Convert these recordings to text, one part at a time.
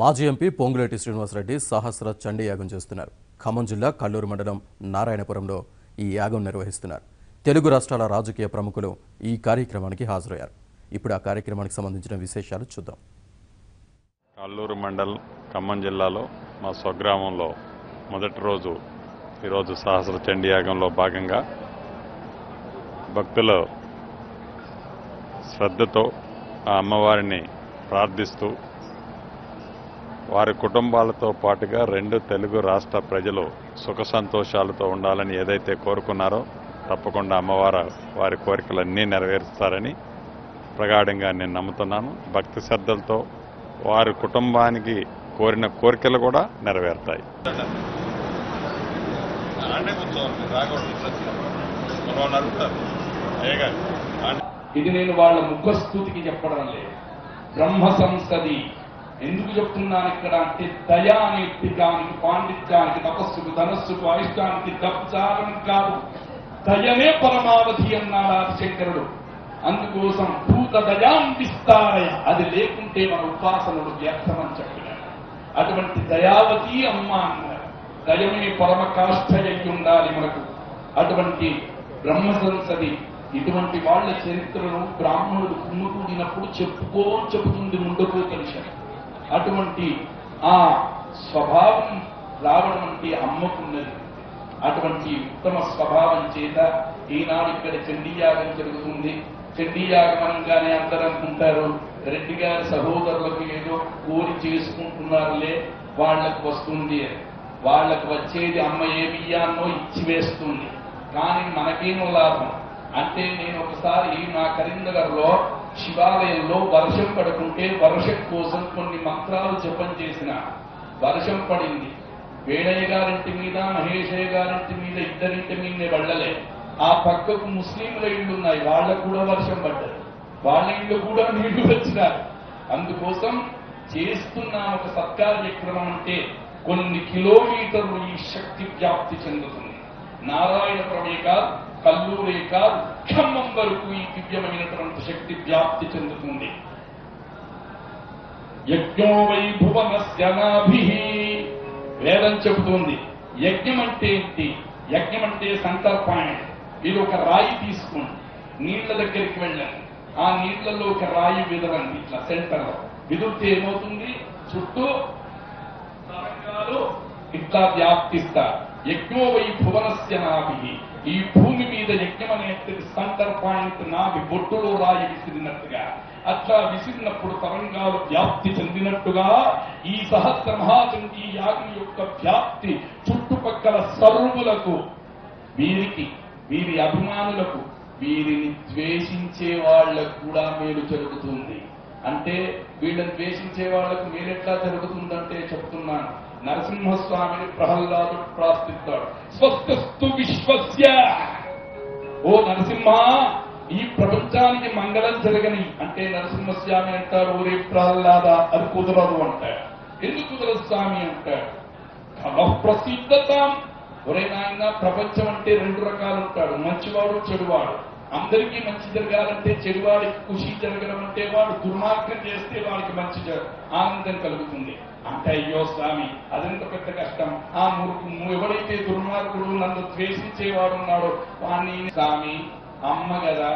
మాజీ ఎంపీ పొంగులేటి శ్రీనివాసరెడ్డి సహస్ర చండీ యాగం చేస్తున్నారు. ఖమ్మం జిల్లా కల్లూరు మండలం నారాయణపురంలో ఈ యాగం నిర్వహిస్తున్నారు. తెలుగు రాష్ట్రాల రాజకీయ ప్రముఖులు ఈ కార్యక్రమానికి హాజరయ్యారు. ఇప్పుడు ఆ కార్యక్రమానికి సంబంధించిన విశేషాలు చూద్దాం. కల్లూరు మండల్ ఖమ్మం జిల్లాలో మా స్వగ్రామంలో మొదటి రోజు ఈరోజు సహస్ర చండీ యాగంలో భాగంగా భక్తులు శ్రద్ధతో ఆ అమ్మవారిని ప్రార్థిస్తూ వారి కుటుంబాలతో పాటుగా రెండు తెలుగు రాష్ట్ర ప్రజలు సుఖ సంతోషాలతో ఉండాలని ఏదైతే కోరుకున్నారో తప్పకుండా అమ్మవారు వారి కోరికలన్నీ నెరవేరుస్తారని ప్రగాఢంగా నేను నమ్ముతున్నాను. భక్తి శ్రద్ధలతో వారి కుటుంబానికి కోరిన కోరికలు కూడా నెరవేరుతాయి. ఇది నేను వాళ్ళ ముఖస్థుతికి చెప్పడం లేదు. బ్రహ్మ సంసది ఎందుకు చెప్తున్నాను ఇక్కడ అంటే దయా అనే టికానికి పాండిత్యానికి తపస్సుకు ధనస్సుకు అయిష్టానికి దప్చారం కాదు. దయనే పరమావధి అన్నాడు ఆదిశంకరుడు. అందుకోసం భూత దయాంబిస్తారయ అది లేకుంటే మన ఉపాసనలు వ్యర్థమని చెప్పినాడు అటువంటి దయావతి అమ్మ అన్నారు. దయమే పరమ కాష్టయ్యి ఉండాలి మనకు. అటువంటి బ్రహ్మ సంసది ఇటువంటి వాళ్ళ చరిత్రను బ్రాహ్మణుడు కుమ్ముకూడినప్పుడు చెప్పుకో చెబుతుంది ముందుకు కలిసి అటువంటి ఆ స్వభావం రావడం అంటే అమ్మకున్నది. అటువంటి ఉత్తమ స్వభావం చేత ఈనాడు ఇక్కడ చండీయాగం జరుగుతుంది. చండీయాగం అనగానే అందరూ అనుకుంటారు రెడ్డి గారి సహోదరులకు ఏదో కోరి చేసుకుంటున్నారులే వాళ్ళకు వస్తుంది అని. వాళ్ళకు వచ్చేది అమ్మ ఏమియ్యానో ఇచ్చి వేస్తుంది. కానీ మనకేమో లాభం. అంటే నేను ఒకసారి నా కరీంనగర్లో శివాలయంలో వర్షం పడుకుంటే వర్షం కోసం కొన్ని మంత్రాలు జపం చేసిన. వర్షం పడింది. వేణయ్య గారింటి మీద మహేశయ్య గారింటి మీద ఇద్దరింటి మీదనే పడలే. ఆ పక్కకు ముస్లింల ఇళ్ళు ఉన్నాయి. వాళ్ళకు కూడా వర్షం పడ్డది. వాళ్ళ ఇళ్ళు కూడా నీళ్ళు వచ్చినారు అందుకోసం చేస్తున్న ఒక సత్కార్యక్రమం అంటే కొన్ని కిలోమీటర్లు ఈ శక్తి వ్యాప్తి చెందుతుంది. నారాయణ కాదు. కల్లూరే కాదు ఖమ్మం వరకు ఈ దివ్యమైనటువంటి శక్తి వ్యాప్తి చెందుతుంది. యజ్ఞో వై భువనస్య వేదం చెబుతుంది యజ్ఞం అంటే ఏంటి? యజ్ఞం అంటే సంకల్పాయణ మీరు ఒక రాయి తీసుకోండి నీళ్ళ దగ్గరికి వెళ్ళండి. ఆ నీళ్ళలో ఒక రాయి విదరండి ఇట్లా సెంటర్లో విదిరితే ఏమవుతుంది? చుట్టూ తరంగాలు ఇట్లా వ్యాప్తిస్తారు యజ్ఞో వై భువనస్య నాభి. ఈ భూమి మీద యజ్ఞం అనేటువంటి సెంటర్ పాయింట్ నాభి బొట్టులో రాయి విసిరినట్టుగా అట్లా విసిరినప్పుడు తరంగాలు వ్యాప్తి చెందినట్టుగా ఈ సహస్ర మహాచండీ యాగం యొక్క వ్యాప్తి చుట్టుపక్కల సర్వులకు వీరికి వీరి అభిమానులకు వీరిని ద్వేషించే వాళ్ళకు కూడా మేలు జరుగుతుంది. అంటే వీళ్ళని ద్వేషించే వాళ్ళకు మీరెట్లా జరుగుతుందంటే చెప్తున్నాను. నరసింహస్వామిని ప్రహ్లాదుడు ప్రార్థిస్తాడు. స్వస్థస్తు విశ్వస్య. ఓ నరసింహ ఈ ప్రపంచానికి మంగళం జరగని అంటే నరసింహస్వామి అంటారు ఓరే ప్రహ్లాద అది కుదరదు అంటాడు. ఎందుకు కుదరదు స్వామి? అంటాడు. ప్రసిద్ధత. ఒరే నాయన ప్రపంచం అంటే రెండు రకాలు ఉంటాడు మంచివాడు చెడువాడు. అందరికీ మంచి జరగాలంటే చెడువాడికి ఖుషి జరగడం అంటే వాడు దుర్మార్గం చేస్తే వాడికి మంచి ఆనందం కలుగుతుంది. అంటే అయ్యో స్వామి అదంత పెద్ద కష్టం. ఆ మూర్ఖు ఎవడైతే దుర్మార్గుడు నన్ను ద్వేషించేవాడు ఉన్నాడో వాణ్ణి స్వామి అమ్మ కదా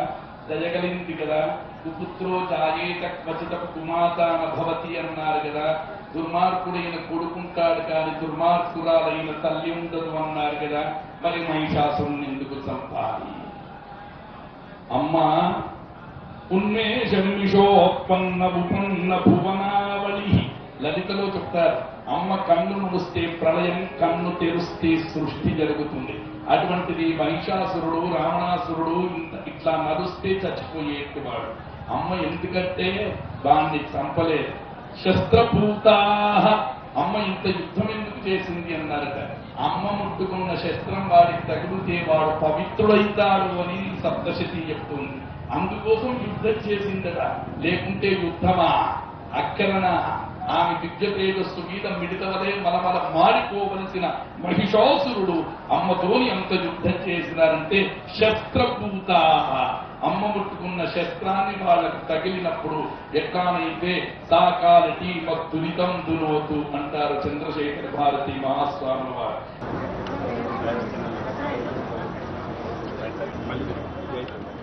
దయగలింది కదా కుపుత్రో జాయేత క్వచిత కుమాతాన భవతి అన్నారు కదా దుర్మార్గుడైన కొడుకుంటాడు కానీ దుర్మార్గురాలైన తల్లి ఉండదు అన్నారు కదా మరి మహిషాసురుని ఎందుకు చంపాలి? అమ్మ ఉన్మేషమిషోత్పన్న ఉపన్న భువనావళి. లలితలో చెప్తారు అమ్మ కన్ను మూస్తే ప్రళయం కన్ను తెరుస్తే సృష్టి జరుగుతుంది. అటువంటిది మహిషాసురుడు రావణాసురుడు ఇంత- ఇట్లా నరుస్తే చచ్చిపోయేట్టువాడు. అమ్మ ఎందుకంటే దాన్ని చంపలేదు. శస్త్రభూతా అమ్మ ఇంత యుద్ధం ఎందుకు చేసింది అన్నారట. అమ్మ ముట్టుకున్న శస్త్రం వారికి తగిలితే వాడు పవిత్రుడైతాడు అని సప్తశతి చెప్తుంది. అందుకోసం యుద్ధం చేసిందట. లేకుంటే యుద్ధమా? అక్కరణ ఆమె దివ్య తేజస్సు మీద మిడతలే మలమల మారిపోవలసిన మహిషాసురుడు అమ్మతోని అంత యుద్ధం చేసినారంటే శస్త్రభూత అమ్మ ముట్టుకున్న శస్త్రాన్ని వాళ్ళకు తగిలినప్పుడు ఎట్లానైతే సాకాలటి భక్తునితం దురోతు అంటారు చంద్రశేఖర భారతి మహాస్వాముల వారు Thank you.